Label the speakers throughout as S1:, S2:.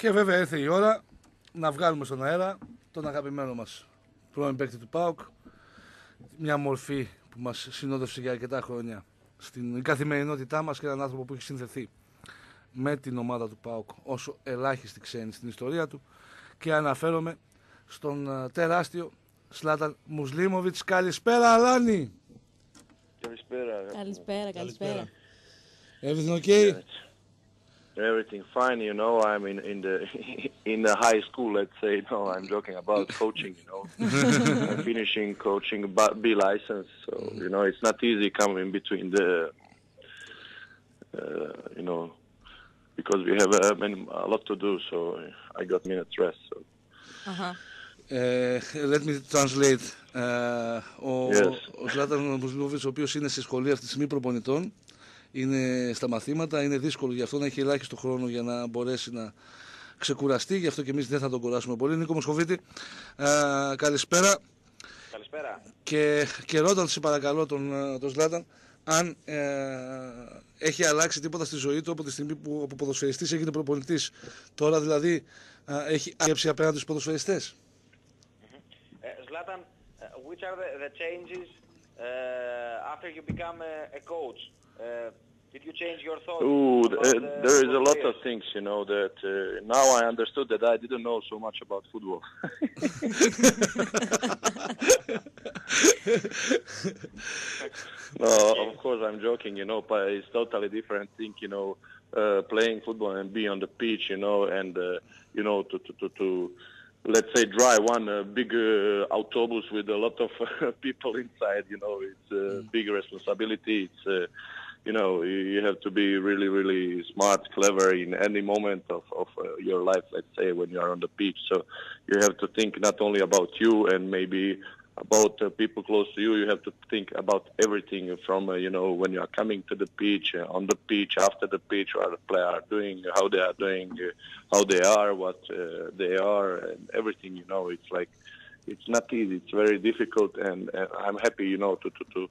S1: Και βέβαια ήρθε η ώρα να βγάλουμε στον αέρα τον αγαπημένο μας πρώην παίκτη του ΠΑΟΚ. Μια μορφή που μας συνόδευσε για αρκετά χρόνια στην καθημερινότητά μας και έναν άνθρωπο που έχει συνθεθεί με την ομάδα του ΠΑΟΚ όσο ελάχιστη ξένη στην ιστορία του και αναφέρομαι στον ε, τεράστιο Σλάταν Μουσλίμοβιτς. Καλησπέρα Αλάνη!
S2: Καλησπέρα.
S3: Καλησπέρα, καλησπέρα.
S1: Everything okay?
S2: everything fine you know i'm in in the in the high school let's say no i'm joking about coaching you know i'm finishing coaching but be licensed so you know it's not easy coming between the uh, you know because we have uh, a lot to do so i got minutes rest so
S3: uh-huh.
S1: Uh, let me translate. Uh,
S2: yes.
S1: ο Ζλάταν Μουσλίμοβιτς, ο οποίος είναι στη σχολή αυτή τη στιγμή προπονητών, είναι στα μαθήματα, είναι δύσκολο γι' αυτό να έχει ελάχιστο χρόνο για να μπορέσει να ξεκουραστεί, γι' αυτό και εμείς δεν θα τον κουράσουμε πολύ. Νίκο Μοσχοβίτη, ε, καλησπέρα
S4: Καλησπέρα.
S1: και, και ρώταν σε παρακαλώ τον, ε, τον Ζλάταν αν ε, έχει αλλάξει τίποτα στη ζωή του από τη στιγμή που από ποδοσφαιριστής έγινε προπονητής. Τώρα δηλαδή ε, έχει άσκεψη απέναντι στους ποδοσφαιριστές.
S4: Uh, Zlatan, uh, which are the, the changes uh, after you become a, a coach? Uh, did you change your thoughts?
S2: Ooh,
S4: about
S2: uh,
S4: the
S2: there is a lot of things, you know, that uh, now I understood that I didn't know so much about football. no, of course I'm joking, you know, but it's totally different thing, you know, uh, playing football and be on the pitch, you know, and uh, you know to to to, to let's say drive one uh, big uh, autobus with a lot of people inside, you know, it's a big responsibility. It's uh, you know you you have to be really really smart, clever in any moment of of uh, your life. Let's say when you are on the pitch, so you have to think not only about you and maybe about uh, people close to you. You have to think about everything from uh, you know when you are coming to the pitch, uh, on the pitch, after the pitch, what the player are doing, how they are doing, uh, how they are, what uh, they are, and everything. You know, it's like it's not easy. It's very difficult, and, and I'm happy, you know, to to, to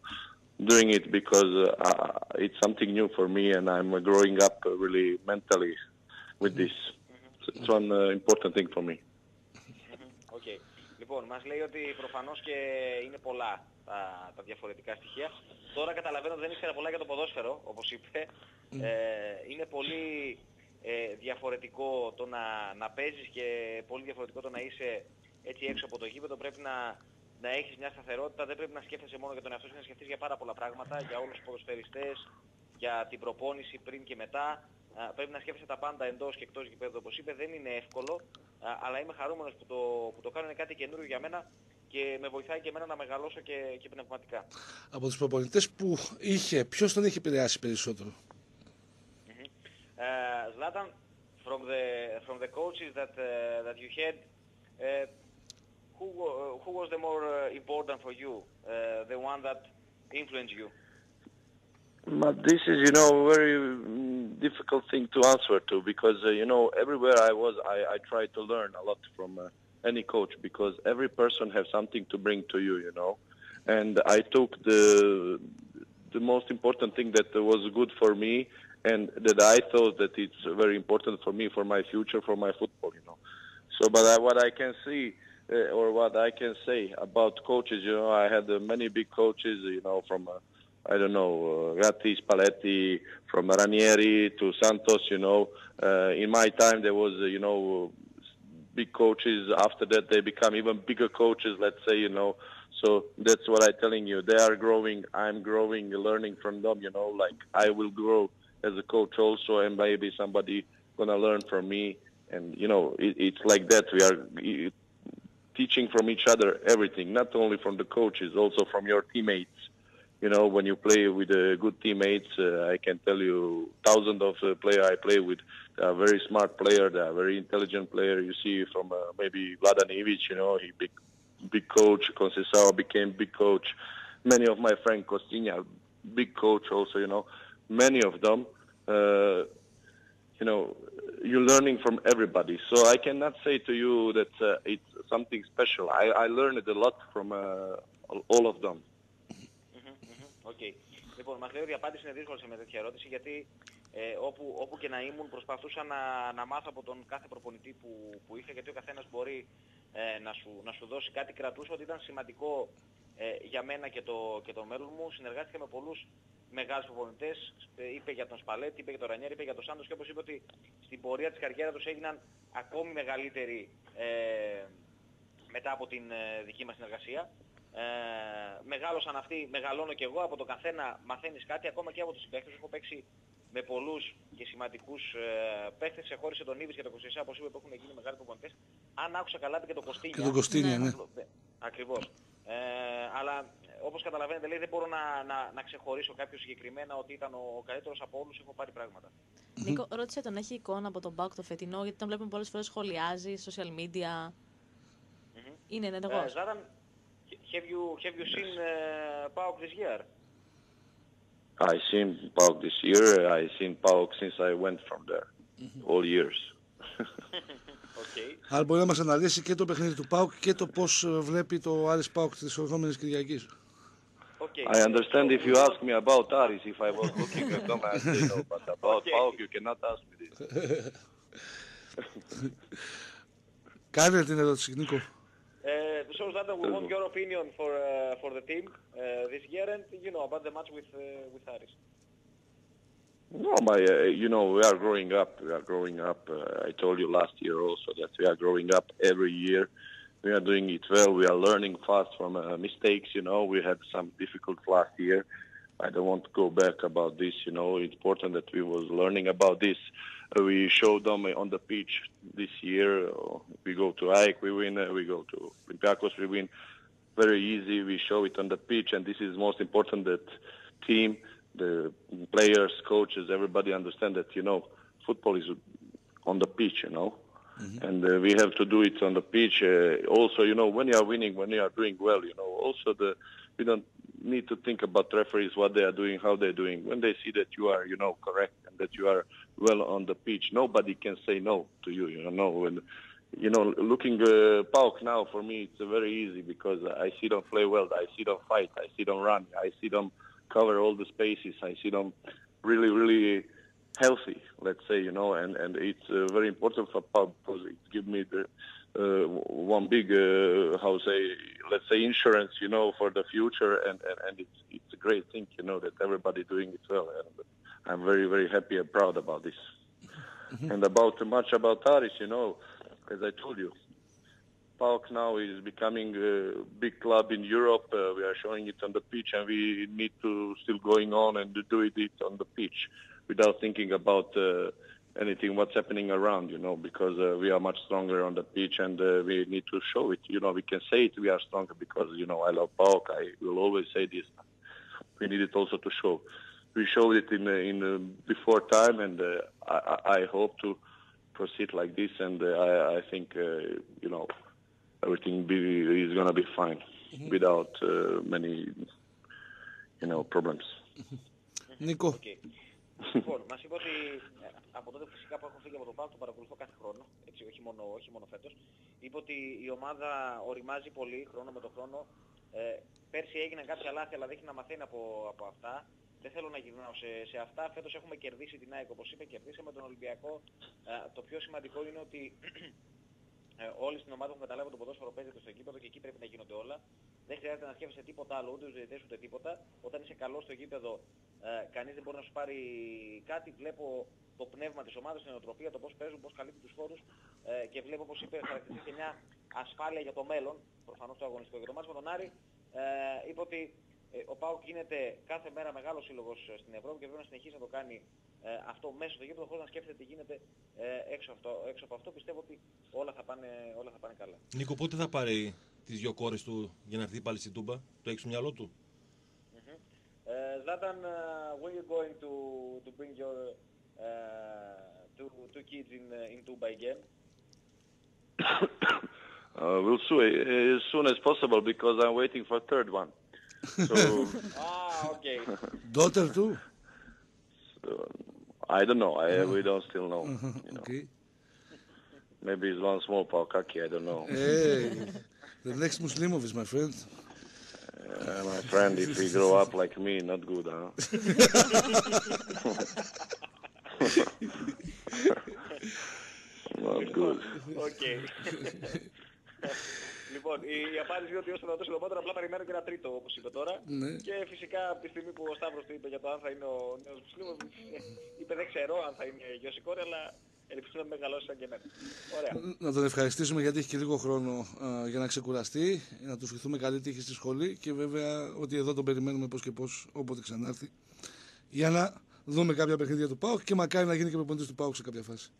S2: doing it because uh, it's something new for me, and I'm uh, growing up uh, really mentally with this. So it's one uh, important thing for me.
S4: Οκ. Λοιπόν, μας λέει ότι προφανώς και είναι πολλά τα, τα διαφορετικά στοιχεία. Τώρα καταλαβαίνω ότι δεν ήξερα πολλά για το ποδόσφαιρο, όπως είπε. Ε, είναι πολύ ε, διαφορετικό το να, να παίζεις και πολύ διαφορετικό το να είσαι έτσι έξω από το γήπεδο. Πρέπει να, να έχεις μια σταθερότητα, δεν πρέπει να σκέφτεσαι μόνο για τον εαυτό σου, να σκεφτείς για πάρα πολλά πράγματα, για όλους τους ποδοσφαιριστές, για την προπόνηση πριν και μετά. Α, πρέπει να σκέφτεσαι τα πάντα εντός και εκτός γηπέδου, όπως είπε. Δεν είναι εύκολο, α, αλλά είμαι χαρούμενος που το, που το κάνω. Είναι κάτι καινούριο για μένα και με βοηθάει και εμένα να μεγαλώσω και, και πνευματικά.
S1: Από τους προπονητές που είχε, ποιος τον έχει επηρεάσει περισσότερο;
S4: Uh, Zlatan, from the from the coaches that uh, that you had, uh, who wa- who was the more uh, important for you? Uh, the one that influenced you?
S2: But this is, you know, a very mm, difficult thing to answer to because, uh, you know, everywhere I was, I, I tried to learn a lot from uh, any coach because every person has something to bring to you, you know. And I took the the most important thing that was good for me and that I thought that it's very important for me, for my future, for my football, you know. So, but I, what I can see uh, or what I can say about coaches, you know, I had uh, many big coaches, you know, from uh, I don't know, uh, Gatti, Spalletti, from Ranieri to Santos, you know. Uh, in my time, there was, you know, big coaches. After that, they become even bigger coaches, let's say, you know. So that's what I'm telling you. They are growing. I'm growing, learning from them, you know. Like I will grow as a coach also, and maybe somebody gonna learn from me. And you know, it, it's like that. We are teaching from each other everything, not only from the coaches, also from your teammates you know, when you play with uh, good teammates, uh, I can tell you thousands of uh, players I play with. Are very smart player. They are very intelligent player. You see from uh, maybe Vladan Ivic, you know, he big, big coach. Conceição became big coach. Many of my friends, Costinha, big coach also, you know. Many of them, uh, you know, you're learning from everybody. So I cannot say to you that uh, it's something special. I, I learned a lot from uh, all of them.
S4: Οκ. Λοιπόν, μας λέει ότι η απάντηση είναι δύσκολη σε μια τέτοια ερώτηση γιατί ε, όπου, όπου και να ήμουν προσπαθούσα να, να μάθω από τον κάθε προπονητή που, που είχα γιατί ο καθένας μπορεί ε, να, σου, να σου δώσει κάτι κρατούσα ότι ήταν σημαντικό ε, για μένα και το, και το μέλλον μου. Συνεργάστηκα με πολλούς μεγάλους προπονητές, ε, είπε για τον Σπαλέτ, είπε για τον Ρανιέρ, είπε για τον Σάντος και όπως είπε ότι στην πορεία της καριέρας τους έγιναν ακόμη μεγαλύτεροι ε, μετά από την ε, δική μας συνεργασία. Ε, μεγάλωσαν αυτοί, μεγαλώνω και εγώ, από τον καθένα μαθαίνεις κάτι, ακόμα και από τους συμπαίκτες. Έχω παίξει με πολλούς και σημαντικούς ε, παίχτες, σε χώρισε τον Ήβης και τον Κωστησά, όπως είπε, που έχουν γίνει μεγάλοι προπονητές. Αν άκουσα καλά, είπε και τον Κωστίνια.
S1: Και τον Κωστίνια, ναι.
S4: Ακριβώς. Ε, αλλά όπως καταλαβαίνετε λέει δεν μπορώ να, να, να ξεχωρίσω κάποιο συγκεκριμένα ότι ήταν ο, ο καλύτερος από όλους, έχω πάρει πράγματα.
S3: Νίκο, ρώτησε τον, έχει εικόνα από τον Πάουκ το φετινό, γιατί τον βλέπουμε πολλές φορές σχολιάζει, social media.
S4: Mm-hmm.
S3: Είναι ενεργός.
S4: Uh, Zlatan, have you, have you seen uh, PAOK this year?
S2: I seen PAOK this year. I seen PAOK since I went from there, all years.
S4: Okay.
S1: Αλλά μπορεί να μας αναλύσει και το παιχνίδι του ΠΑΟΚ και το πώς ε, βλέπει το Άρης ΠΑΟΚ της ερχόμενης Κυριακής.
S4: Okay.
S2: I understand if you ask me about Aris, if I was looking at them, I say no. But about
S4: Okay.
S2: PAOK, you cannot ask me this.
S1: Κάνε την ερώτηση, Νίκο.
S4: Uh, so Zlatan, we want your opinion for uh, for the team uh, this year and you know about the match with uh, with Aris.
S2: No, my, uh, you know, we are growing up. We are growing up. Uh, I told you last year also that we are growing up every year. We are doing it well. We are learning fast from uh, mistakes. You know, we had some difficult last year. I don't want to go back about this. You know, it's important that we was learning about this. Uh, we showed them on the pitch this year. Uh, we go to AEK, we win. Uh, we go to Olympiacos, we win. Very easy. We show it on the pitch, and this is most important that team, the players, coaches, everybody understand that you know football is on the pitch. You know, and uh, we have to do it on the pitch. Uh, also, you know, when you are winning, when you are doing well, you know, also the we don't need to think about referees, what they are doing, how they're doing. When they see that you are, you know, correct and that you are well on the pitch, nobody can say no to you. You know, and you know, looking uh, PAOK now for me, it's very easy because I see them play well. I see them fight. I see them run. I see them cover all the spaces. I see them really, really healthy. Let's say, you know, and and it's uh, very important for PAOK because it gives me the uh, one big, uh, how say, let's say, insurance, you know, for the future, and, and and it's it's a great thing, you know, that everybody doing it well, and I'm very very happy and proud about this. And about much about Aris, you know, as I told you, PAOK now is becoming a big club in Europe. Uh, we are showing it on the pitch, and we need to still going on and do it it on the pitch without thinking about uh, anything what's happening around, you know, because uh, we are much stronger on the pitch and uh, we need to show it. You know, we can say it, we are stronger because, you know, I love PAOK. I will always say this. We need it also to show. We showed it in uh, in uh, before time, and uh, I, I, hope to proceed like this. And uh, I, I, think you know everything be, is gonna be fine mm-hmm. without many you know problems.
S1: Mm-hmm. Nico.
S4: Okay. λοιπόν, μας είπε ότι ε, από τότε φυσικά που έχω φύγει από τον ΠΑΟΚ, τον παρακολουθώ κάθε χρόνο, έτσι, όχι μόνο, όχι μόνο φέτος, είπε ότι η ομάδα οριμάζει πολύ χρόνο με το χρόνο. Ε, πέρσι έγιναν κάποια λάθη, αλλά δείχνει να μαθαίνει από, από αυτά. Δεν θέλω να γυρνάω σε, σε αυτά. Φέτος έχουμε κερδίσει την ΑΕΚ, όπως είπε, κερδίσαμε τον Ολυμπιακό. Ε, το πιο σημαντικό είναι ότι ε, όλοι στην ομάδα έχουν καταλάβει ότι το ποδόσφαιρο παίζεται στο γήπεδο και εκεί πρέπει να γίνονται όλα. Δεν χρειάζεται να σκέφτεσαι τίποτα άλλο, ούτε τους διαιτητές ούτε τίποτα. Όταν είσαι καλός στο γήπεδο, ε, κανείς δεν μπορεί να σου πάρει κάτι. Βλέπω το πνεύμα της ομάδας, την οτροπία, το πώς παίζουν, πώς καλύπτουν τους χώρους ε, και βλέπω, όπως είπε, χαρακτηριστεί και μια ασφάλεια για το μέλλον, προφανώς το αγωνιστικό. Για το μάτς με τον Άρη, ε, είπε ότι ε, ο ΠΑΟΚ γίνεται κάθε μέρα μεγάλος σύλλογος ε, στην Ευρώπη και πρέπει να συνεχίσει να το κάνει ε, αυτό μέσα στο γήπεδο χωρίς να σκέφτεται τι γίνεται ε, έξω, αυτό, έξω από αυτό. Πιστεύω ότι όλα θα πάνε, όλα θα πάνε καλά.
S5: Νίκο, πότε θα πάρει τις δυο κόρες του για να έρθει πάλι στην Τούμπα, το έχεις στο μυαλό του;
S4: Uh, Zlatan, uh, when you going to to bring your uh, two two kids in uh, in Toumba again?
S2: Uh, we'll see uh, as soon as possible because I'm waiting for third one. So
S4: Ah, okay.
S1: daughter too.
S2: uh, I don't know. I, we don't still know. You know.
S1: Okay.
S2: Maybe it's one small Paukaki. I don't know.
S1: Hey, the next Muslimov is my friend.
S2: Uh, my friend, if he grow up like me, not good, huh? Well, good.
S4: Οκ. λοιπόν, η, η απάντηση είναι ότι όσο να το συντομότερο απλά περιμένω και ένα τρίτο, όπως είπε τώρα.
S1: Ναι.
S4: Και φυσικά από τη στιγμή που ο Σταύρος του είπε για το αν θα είναι ο νέος Μουσλίμος, είπε δεν ξέρω αν θα είναι γιος ή κόρη, αλλά ελπίζω να μεγαλώσει σαν και εμένα. Ωραία.
S1: Να τον ευχαριστήσουμε γιατί έχει και λίγο χρόνο α, για να ξεκουραστεί, να του ευχηθούμε καλή τύχη στη σχολή και βέβαια ότι εδώ τον περιμένουμε πώς και πώς όποτε ξανάρθει για να δούμε κάποια παιχνίδια του ΠΑΟΚ και μακάρι να γίνει και προπονητής του ΠΑΟΚ σε κάποια φάση.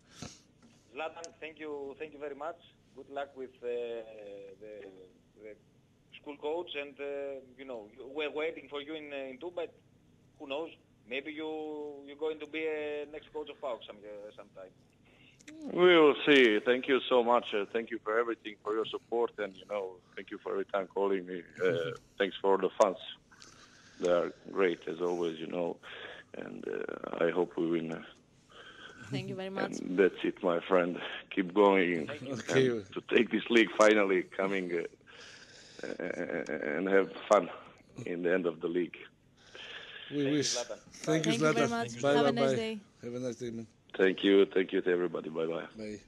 S4: Zlatan, thank you, thank you very much. Good luck with uh, the, the school coach, and uh, you know we're waiting for you in uh, in Dubai. Who knows? Maybe you you're going to be a next coach of PAOK some uh, sometime.
S2: We will see. Thank you so much. Uh, thank you for everything, for your support, and you know, thank you for every time calling me. Uh, thanks for the fans. They are great as always, you know, and uh, I hope we win. Uh,
S3: Thank you very much.
S2: and that's it, my friend. Keep going
S1: Okay.
S2: to take this league finally coming uh, uh, and have fun in the end of the league.
S1: We
S4: you,
S1: wish.
S4: Zlatan.
S1: Thank you,
S3: Thank you very
S1: Zlatan.
S3: much.
S1: Bye,
S3: Have
S1: bye,
S3: a nice
S1: bye.
S3: day.
S1: Have a nice day, man.
S2: Thank you. Thank you to everybody. Bye bye.
S1: Bye.